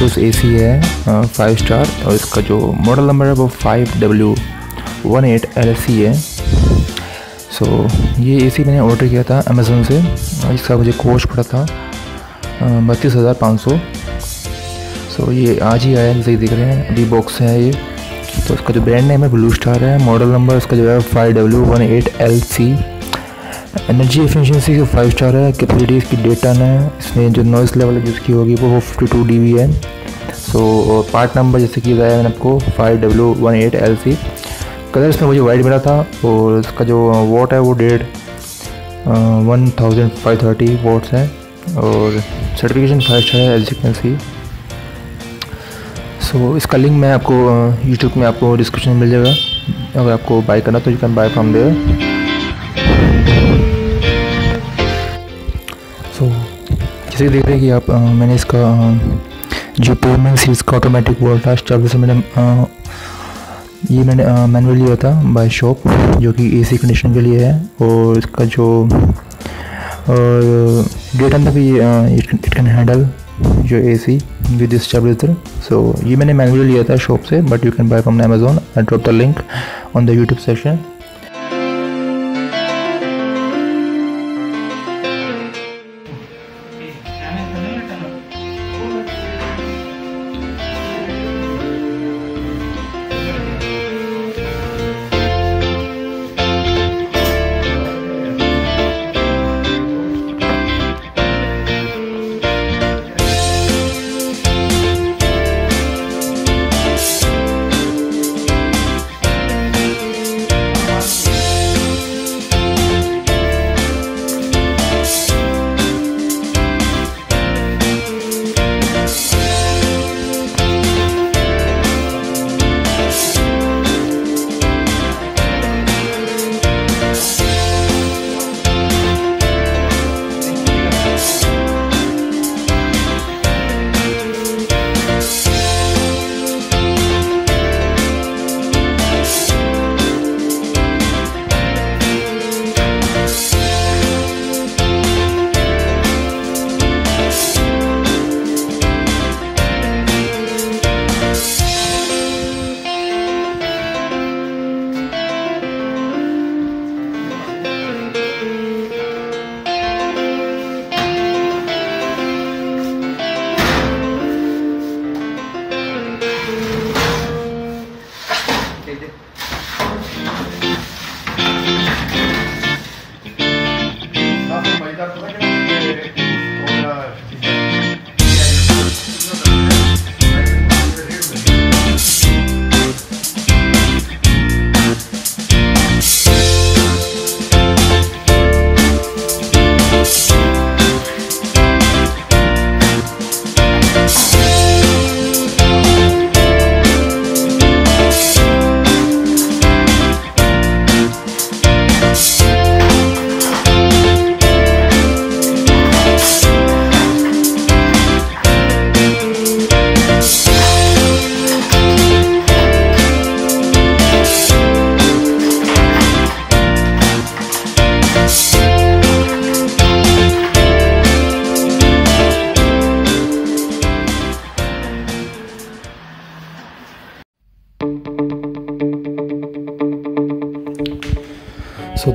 Windows ए सी है five star और इसका जो मॉडल नंबर है वो five W one eight L C है। सो so, ये ए सी मैंने ऑर्डर किया था अमेज़ोन से इसका मुझे कोस्ट पड़ा था बत्तीस हज़ार पाँच सौ। सो ये आज ही आया जैसे देख रहे हैं अभी बॉक्स है ये। तो इसका जो ब्रांड नेम है ब्लू स्टार है मॉडल नंबर इसका जो है five W one eight L C energy efficiency की फाइव स्टार है कैपेसिटी इसकी डेटा है, इसमें जो नॉइस लेवल है जिसकी होगी, वो फिफ्टी टू डी है सो पार्ट नंबर जैसे कि बताया मैंने आपको five W one eight L C colour इसमें मुझे वाइट मिला था, और इसका जो वॉट है वो डेढ़ one thousand five thirty watts है, और सर्टिफिकेशन फाइव स्टार है as you can see so इसका लिंक मैं आपको यूट्यूब में आपको डिस्क्रिप्शन में मिल जाएगा। अगर आपको बाय करना तो you can buy from there जैसे देख रहे हैं कि आप आ, मैंने इसका आ, जो पोरमैन सीरीज़ का ऑटोमेटिक वोल्टाज चार्जर से मैंने आ, ये मैंने मैनुअल लिया था बाय शॉप जो कि एसी कंडीशन के लिए है और इसका जो डेटा में भी इट कैन हैंडल जो ए सी विद चार्जर सो ये मैंने मैनुअली लिया था शॉप से but you can buy from Amazon I drop the link on the YouTube section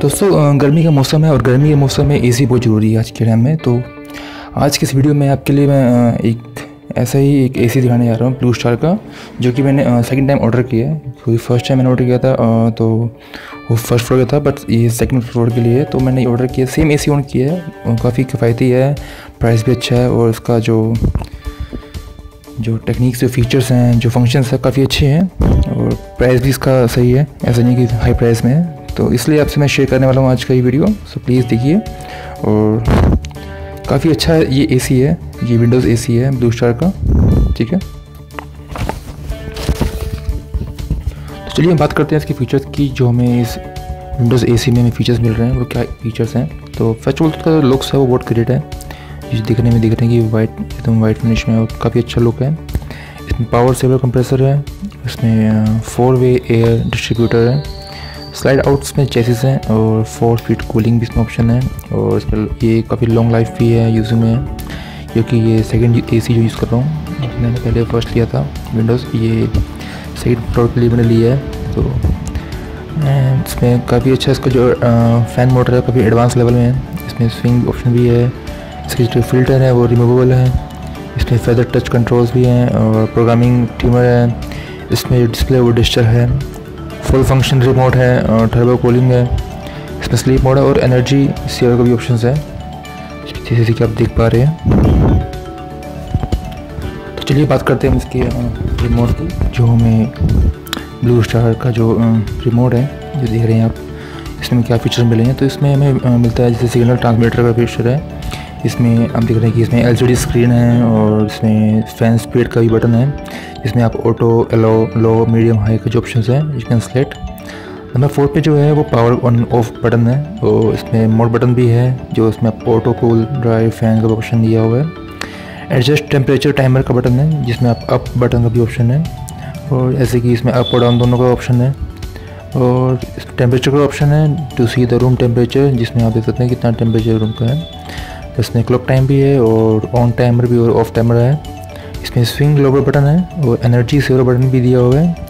दोस्तों गर्मी का मौसम है और गर्मी के मौसम में एसी बहुत ज़रूरी है आज के टाइम में। तो आज के इस वीडियो में आपके लिए मैं एक ऐसा ही एक एसी दिखाने जा रहा हूँ ब्लू स्टार का, जो कि मैंने सेकंड टाइम ऑर्डर किया है। क्योंकि फ़र्स्ट टाइम मैंने ऑर्डर किया था तो वो फ़र्स्ट फ्लोर का था बट ये सेकंड फ्लोर के लिए तो मैंने ऑर्डर किया सेम ए सी ऑन किया है। काफ़ी किफ़ायती है प्राइस भी अच्छा है और उसका जो जो टेक्निक्स जो फीचर्स हैं, जो फ़ंक्शंस हैं, काफ़ी अच्छे हैं। और प्राइस भी इसका सही है, ऐसा नहीं कि हाई प्राइस में है। तो इसलिए आपसे मैं शेयर करने वाला हूँ आज का ये वीडियो सो प्लीज़ देखिए। और काफ़ी अच्छा ये एसी है। ये विंडोज़ एसी है ब्लू स्टार का। ठीक है? तो चलिए हम बात करते हैं इसके फीचर्स की, जो हमें इस विंडोज़ एसी में हमें फीचर्स मिल रहे हैं। वो क्या फीचर्स हैं? तो फ़र्स्ट ऑफ़ ऑल उसका लुक्स है, वो बहुत ग्रेट है। ये दिखने में दिख रहे हैं कि वाइट एकदम वाइट फिनिश में और काफ़ी अच्छा लुक है। इसमें पावर सेवर कंप्रेसर है। इसमें फोर वे एयर डिस्ट्रीब्यूटर है। स्लाइड आउट्स में चेसिस हैं और फोर फीट कूलिंग भी इसमें ऑप्शन है और इस पर ये काफ़ी लॉन्ग लाइफ भी है यूजिंग में क्योंकि ये सेकंड एसी जो यूज़ कर रहा हूँ, मैंने पहले फ़र्स्ट लिया था विंडोज़ ये सेकंड फ्लोर के लिए मैंने लिया है तो इसमें काफ़ी अच्छा इसका जो फ़ैन मोटर है, काफ़ी एडवांस लेवल में है, इसमें स्विंग ऑप्शन भी है, इसके जो फ़िल्टर है वो रिमूवेबल है, इसमें फेदर टच कंट्रोल्स भी हैं और प्रोग्रामिंग ट्यूमर है, इसमें जो डिस्प्ले वो डिस्टर है फुल फ़ंक्शन रिमोट है टर्बो कूलिंग है, इसमें स्लीप मोड है और एनर्जी सेवर का भी ऑप्शन है जैसे कि आप देख पा रहे हैं। तो चलिए बात करते हैं इसके रिमोट की, जो हमें ब्लू स्टार का जो रिमोट है, जो देख रहे हैं आप, इसमें क्या फीचर मिले हैं तो इसमें हमें मिलता है जैसे सिग्नल ट्रांसमीटर का फीचर है इसमें आप देख रहे हैं कि इसमें एलसीडी स्क्रीन है और इसमें फ़ैन स्पीड का भी बटन है। इसमें आप ऑटो एलो लो मीडियम हाई का जो ऑप्शन है you can select number four पे जो है, वो पावर ऑन ऑफ़ बटन है और इसमें मोड बटन भी है, जो इसमें आप ऑटो कूल ड्राई फ़ैन का ऑप्शन दिया हुआ है। एडजस्ट टेम्परेचर टाइमर का बटन है, जिसमें आप अप बटन का भी ऑप्शन है। और ऐसे कि इसमें अप और डाउन दोनों का ऑप्शन है। और टेम्परेचर का ऑप्शन है to see the room temperature जिसमें आप देख सकते हैं कितना टेम्परेचर रूम का है। इसमें क्लॉक टाइम भी है और ऑन टाइमर भी और ऑफ़ टाइमर है। इसमें स्विंग लोवर बटन है और एनर्जी सेवर बटन भी दिया हुआ है।